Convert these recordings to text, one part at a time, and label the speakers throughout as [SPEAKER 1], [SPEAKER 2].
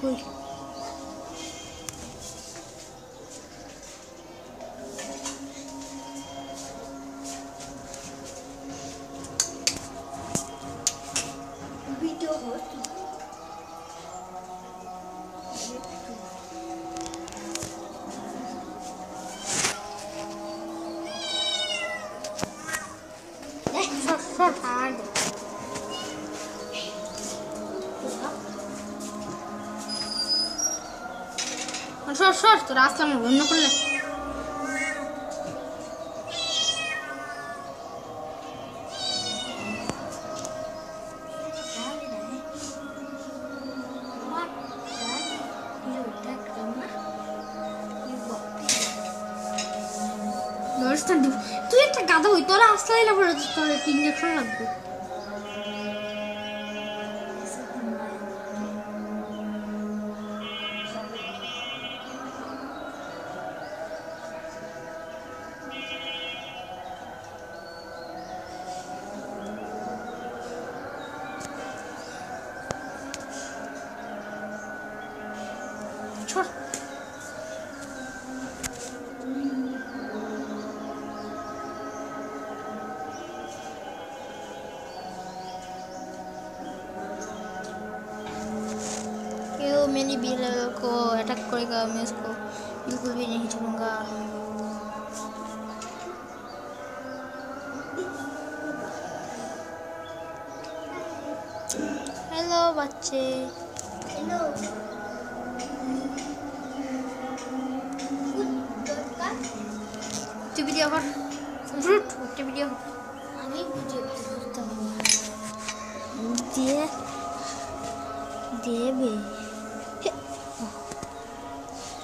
[SPEAKER 1] 过 সর তোর আসলাম অন্য করলে। তুই একটা গাধা হই তোরা আসলে তোর ইঞ্জেকশন লাগবে। क्यों मेरी बिल्ल को अटैक करेगा मैं उसको बिल्कुल भी नहीं छोड़ूंगा हेलो बच्चे
[SPEAKER 2] Hello.
[SPEAKER 1] তুই ভিডিও কর ফ্রুট একটা ভিডিও
[SPEAKER 2] আমি ভিডিও করতে
[SPEAKER 1] দিয়ে দেবে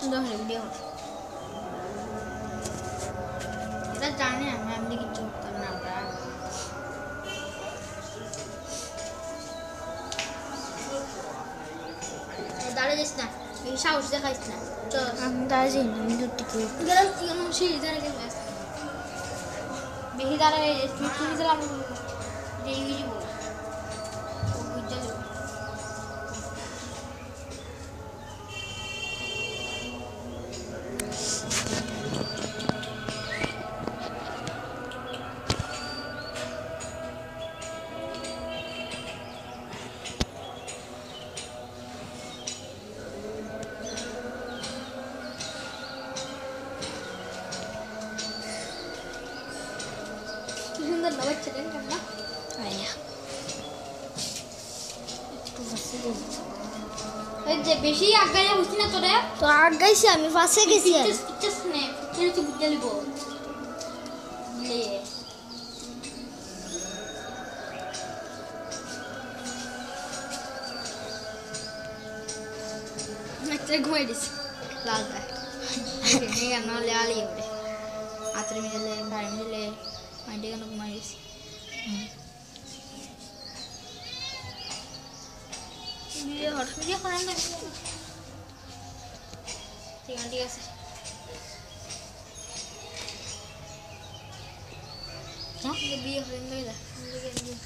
[SPEAKER 1] সুন্দর হলে ভিডিও এটা জানি আমি আমি কিছু করতাম না আমরা। দাঁড়িয়ে যাস না সাহস দেখাইস না। চল।
[SPEAKER 2] আমি দাঁড়িয়ে আমি দুটি করে
[SPEAKER 1] গেলাম দাঁড়িয়ে গেছে বেশি দাঁড়িয়ে দিয়ে কি সুন্দর না বাচ্চা দেন কেমন
[SPEAKER 2] আয়া একটু বসে দিন
[SPEAKER 1] ওই যে বেশি আগায় বুঝছি না তোরে
[SPEAKER 2] তো আগাইছি আমি ফাঁসে গেছি আর
[SPEAKER 1] পিকচার পিকচার নে পিকচার তুই বুঝতে লিব লে একটা ঘুমাই দিছি লালটা এই গান নাহলে আলি ওরে আত্রে মিলে বাড়ি মিলে mandi kan aku mandi hmm. dia harus dia kalian tuh tinggal dia sih Hah? Lebih yang lain lah. Lebih yang lain.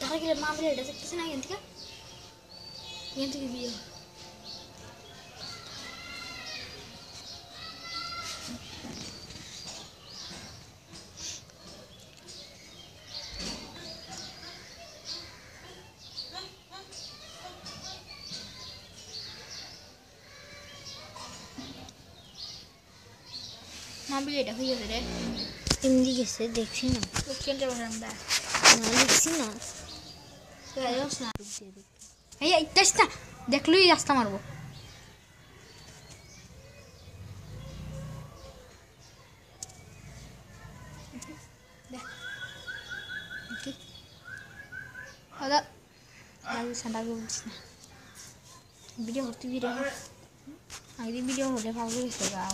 [SPEAKER 1] Bihari माबे हेर्छ त्यसै न মা বলে হয়ে গেছে রে
[SPEAKER 2] এমনি গেছে দেখছি না
[SPEAKER 1] কেন যাব আমরা
[SPEAKER 2] না দেখছি না
[SPEAKER 1] এই ইত্যাস না দেখলই রাস্তা মারবো ভিডিও করতে ভিডিও হলে ভালো গেছে গা